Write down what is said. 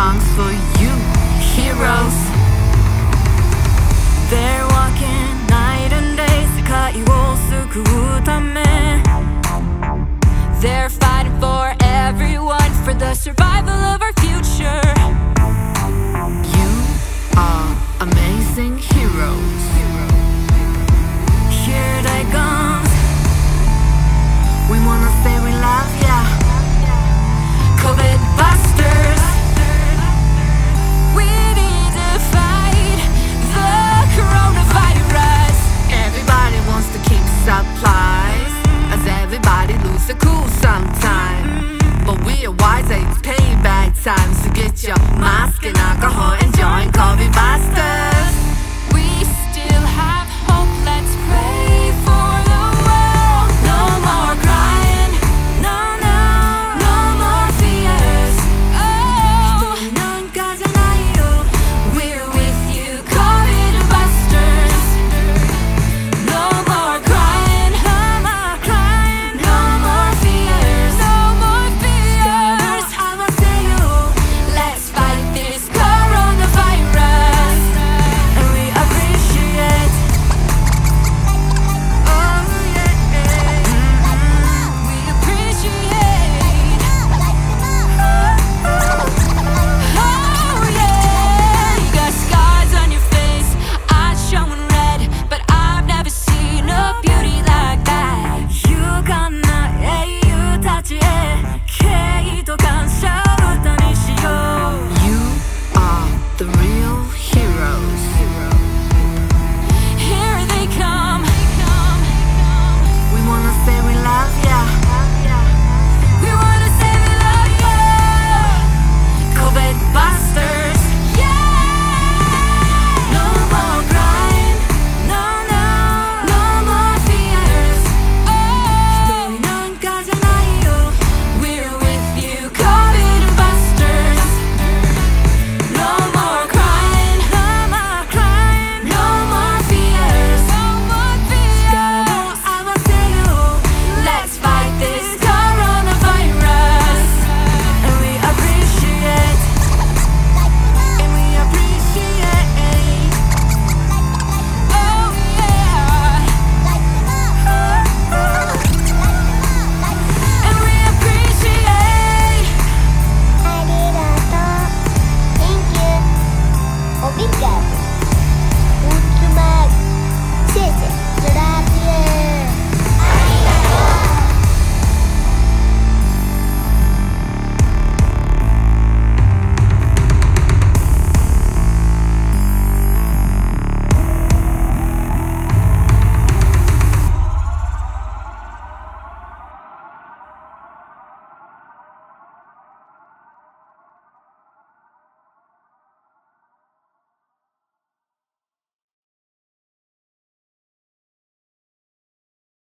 songs for you, heroes. They're walking.